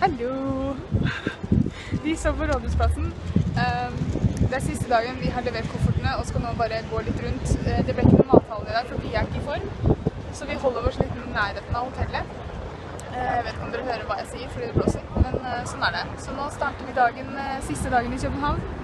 Hallo! Vi står på Rådhusplassen. Um, det er siste dagen vi har levert koffertene og skal nå bare gå litt rundt. Eh, Det ble ikke noen avtale i dag, for vi er ikke i form. Så vi holder oss litt i nærheten av hotellet. Eh, Jeg vet ikke om dere hører hva jeg sier fordi det blåser, men eh, sånn er det. Så nå starter vi dagen, siste dagen i København.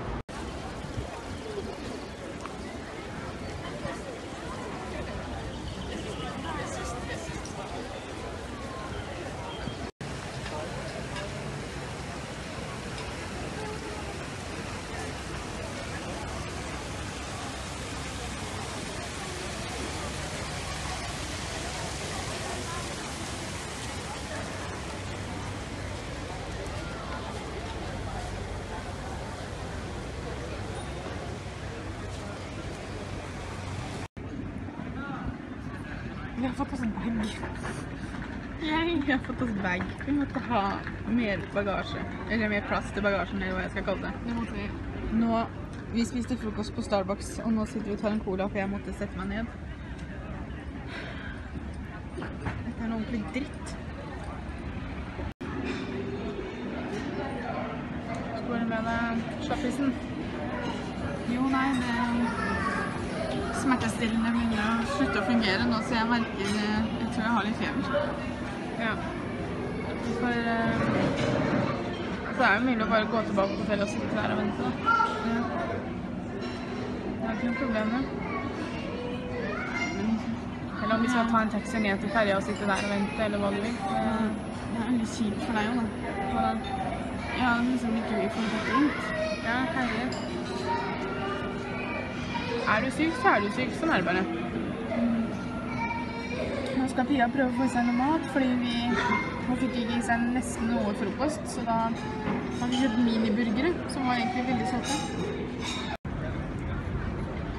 Vi har fått oss bag. Jeg har fått oss bag. Vi måtte ha mer bagasje. Eller mer plass til bagasjen, eller hva jeg skal kalle det. Det måtte vi. Nå, vi spiste frokost på Starbucks, og nå sitter vi og tar en cola, for jeg måtte sette meg ned. Dette er noe ordentlig dritt. Så går det slappisen. Jo, nei, det smertestillende begynner å slutte å fungere nå, så jeg merker Jeg tror jeg har litt feber. Ja. For uh, det er jo mulig å bare gå tilbake på hotellet og sitte der og vente. Ja. Det er ikke noe problem, det. Men- Eller om vi skal ta en taxi ned til ferja og sitte der og vente, eller hva du vil. Det er veldig kjipt for deg òg, da. Ja, liksom ikke vi får gått rundt. Ja, herlig. Er du syk, så er du syk. Sånn er det bare. Nå skal Pia prøve å få i seg noe mat, fordi vi hun fikk ikke i seg nesten noe frokost. Så da har vi kjøpt miniburgere, som var egentlig veldig søte.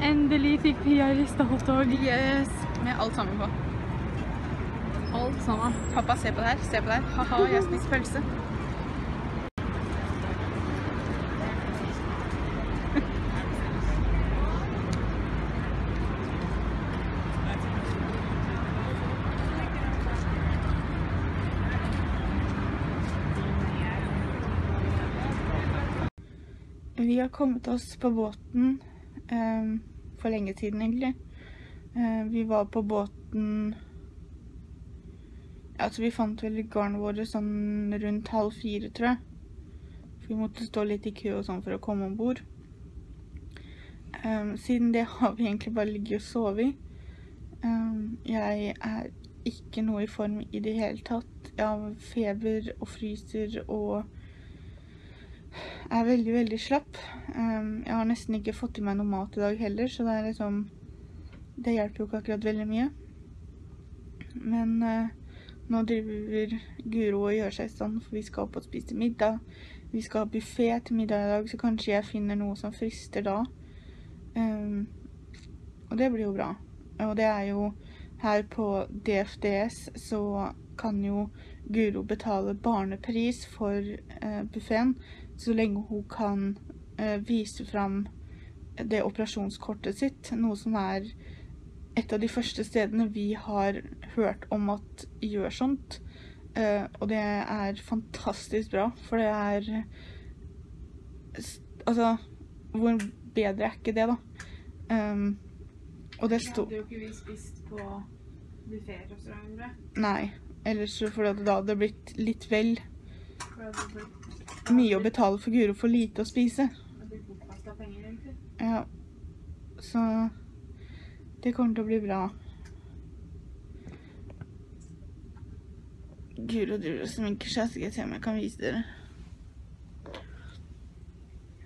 Endelig fikk Pia rista hotdog. Yes. Med alt sammen på. Alt sammen. Pappa, se på det her. Se på det her. Ha-ha, jeg spiser pølse. Vi har kommet oss på båten eh, for lenge siden, egentlig. Eh, vi var på båten Altså, vi fant vel garnet våre sånn rundt halv fire, tror jeg. For vi måtte stå litt i kø og sånn for å komme om bord. Um, siden det har vi egentlig bare ligget og sovet. Eh, jeg er ikke noe i form i det hele tatt. Jeg har feber og fryser og er veldig, veldig slapp. Um, jeg har nesten ikke fått i meg noe mat i dag heller, så det er liksom Det hjelper jo ikke akkurat veldig mye. Men eh, nå driver Guro og gjør seg i stand, for vi skal opp og spise middag. Vi skal ha buffé til middag i dag, så kanskje jeg finner noe som frister da. Um, og det blir jo bra. Og det er jo her på DFDS så kan jo Guro betale barnepris for eh, buffeen så lenge hun kan eh, vise fram det operasjonskortet sitt, noe som er et av de første stedene vi har hørt om at gjør sånt. Eh, og det er fantastisk bra, for det er Altså, hvor bedre er ikke det, da? Um, og det sto jo ikke vi spist på bufférestauranter. Nei. Ellers så fordi det da hadde det blitt litt vel mye å betale for Guro for lite å spise. Ja. Så det kommer til å bli bra. Guro driver og sminker seg, så jeg se om jeg kan vise dere.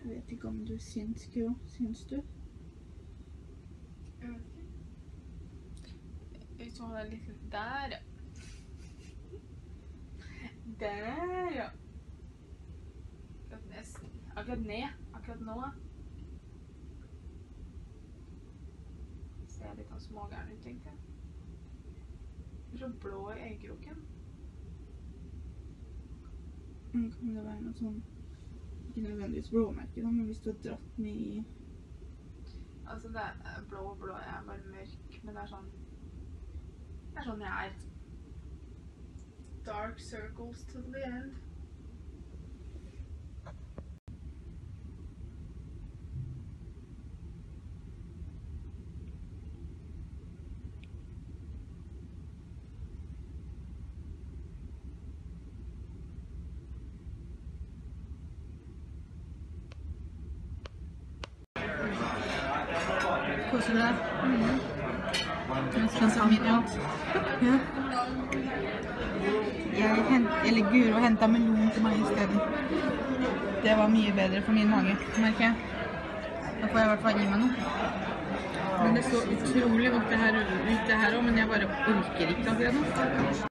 Jeg vet ikke om du syns, Guro. Syns du? Jeg vet ikke. Jeg tror han er litt der, ja. Der, ja. Akkurat nesten. Akkurat ned. Akkurat nå. Ser litt sånn smågæren ut, tenkte jeg. Så blå i øyekroken. Mm, Kan det være noe sånn Ikke nødvendigvis blåmerke, da, men hvis du har dratt den i Altså, det er blå og blå. Jeg er bare mørk, men det er sånn Det er sånn jeg er. dark circles to the end. Close enough? Mm -hmm. Miriam ja. Jeg hent, eller Guro henta melon til meg isteden. Det var mye bedre for min mage, merker jeg. Da får jeg i hvert fall gi meg noe. Men det så utrolig godt det her ut det her òg, men jeg bare orker ikke akkurat nå.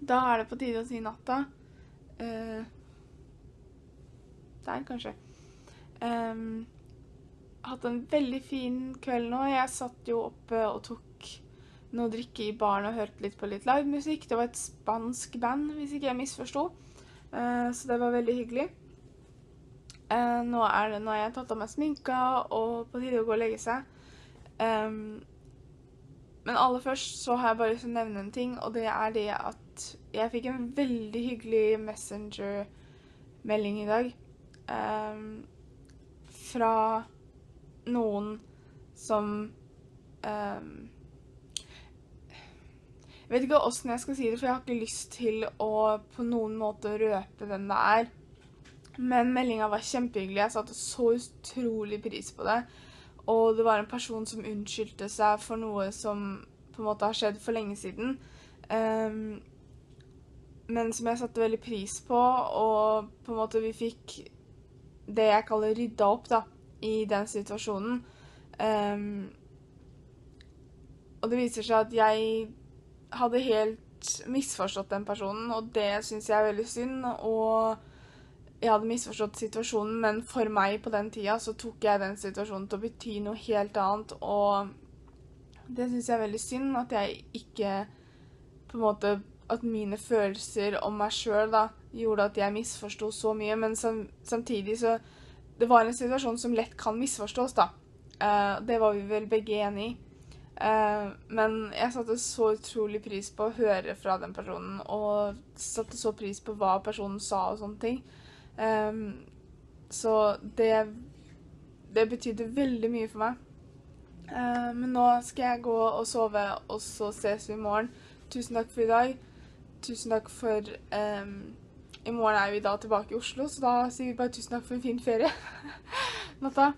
Da er det på tide å si natta. Uh, der, kanskje. Um, hatt en veldig fin kveld nå. Jeg satt jo oppe og tok noe å drikke i baren og hørte litt på litt livemusikk. Det var et spansk band, hvis ikke jeg misforsto. Uh, så det var veldig hyggelig. Uh, nå, er det, nå har jeg tatt av meg sminka og på tide å gå og legge seg. Um, men aller først så har jeg bare lyst til å nevne en ting, og det er det at jeg fikk en veldig hyggelig Messenger-melding i dag um, fra noen som um, Jeg vet ikke åssen jeg skal si det, for jeg har ikke lyst til å på noen måte røpe hvem det er. Men meldinga var kjempehyggelig. Jeg satte så utrolig pris på det. Og det var en person som unnskyldte seg for noe som på en måte har skjedd for lenge siden. Ehm, men som jeg satte veldig pris på, og på en måte vi fikk det jeg kaller rydda opp da, i den situasjonen. Um, og det viser seg at jeg hadde helt misforstått den personen, og det syns jeg er veldig synd. Og jeg hadde misforstått situasjonen, men for meg på den tida så tok jeg den situasjonen til å bety noe helt annet, og det syns jeg er veldig synd at jeg ikke på en måte At mine følelser om meg sjøl gjorde at jeg misforsto så mye, men sam, samtidig så Det var en situasjon som lett kan misforstås, da. Uh, det var vi vel begge enig i. Uh, men jeg satte så utrolig pris på å høre fra den personen, og satte så pris på hva personen sa og sånne ting. Um, så det Det betydde veldig mye for meg. Uh, men nå skal jeg gå og sove, og så ses vi i morgen. Tusen takk for i dag. Tusen takk for um, I morgen er vi da tilbake i Oslo, så da sier vi bare tusen takk for en fin ferie. Natta.